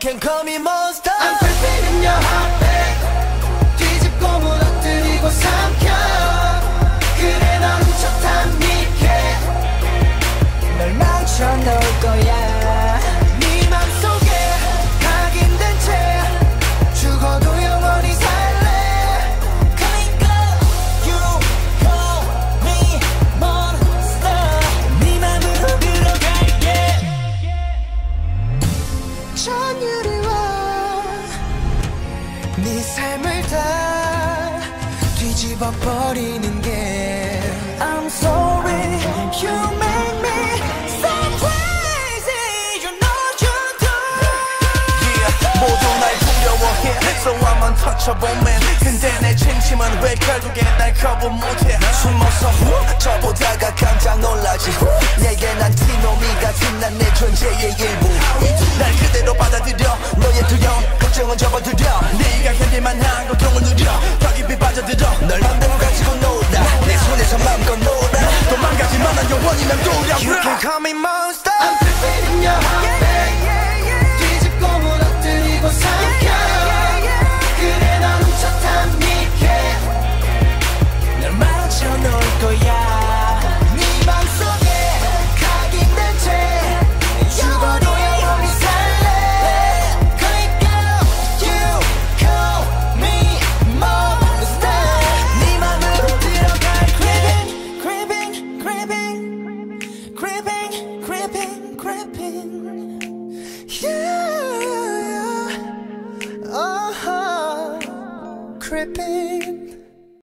can call me monster. I'm creeping in your heart. 다 뒤집어 버리는 게 I'm sorry you make me so crazy you know you do yeah, 모두 날 두려워해 so I'm untouchable man 근데 내 진심은 왜 결국에 날 거부 못해 숨어서 저보다가 깜짝 놀라지 내게 난 티노미 같은 난 내 존재에 call me monster pain.